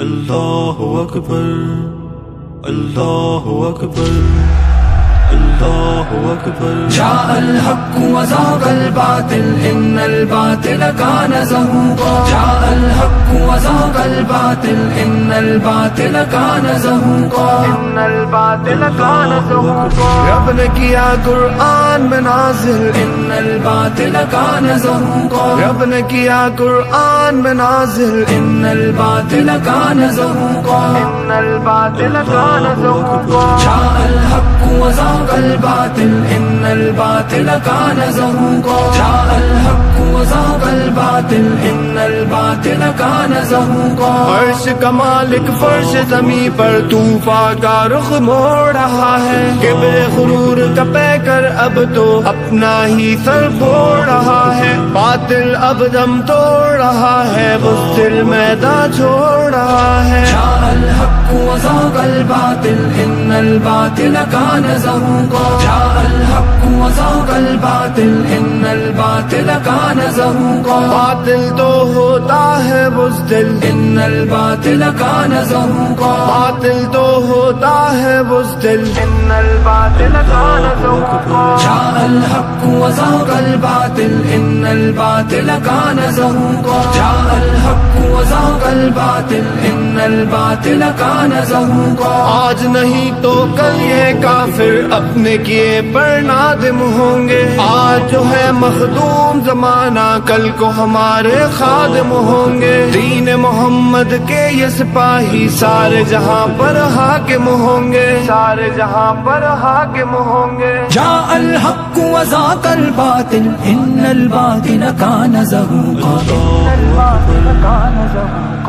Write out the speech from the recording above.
الله أكبر. الله أكبر. الله أكبر. جاء الحق وزاق الباطل إن الباطل كان زهوقا. جاء الحق وزاق الباطل إن الباطل كان زهوقا ان الباطل كان زهوقا رب نے کیا قرآن میں نازل۔ ان الباطل كان زهوقا رب نے کیا قرآن میں نازل۔ ان الباطل كان زهوقا ان الباطل كان زهوقا جاء الحق وزاق الباطل۔ ان الباطل كان زهوقا جاء الحق وزاق الباطل۔ ان الباطل کا كان زهوقا فرش کا مالک فرش زمین پر طوفان کا رخ موڑ رہا ہے۔ کبر غرور کا پہ کر اب تو اپنا ہی سر پھوڑ رہا ہے۔ باطل اب دم توڑ رہا ہے بزدل میدان چھوڑ رہا ہے۔ جاء الحق وزاق الباطل، ان الباطل کا كان زهوقا جاء الحق وزاق الباطل، ان الباطل كان زهوقا باطل تو ہوتا ہے بزدل ان الباطل كان زهوقا باطل تو ہوتا ہے بزدل ان الباطل كان زهوقا جاء الحق وزاق الباطل ان الباطل كان زهوقا جاء الحق وزاق الباطل ان الباطل كان زهوقا آج نہیں تو کل یہ کافر اپنے کیے پر نادم ہوں گے۔ آج جو ہے مخدوم زمانہ کل کو ہمارے خادم ہوں گے۔ دین محمد کے یہ سپاہی سارے جہاں پر حاکم ہوں گے۔ سارے جہاں پر حاکم ہوں گے۔ جاء الحق وزاق الباطل ان الباطل كان زهوقا اللہ اکبر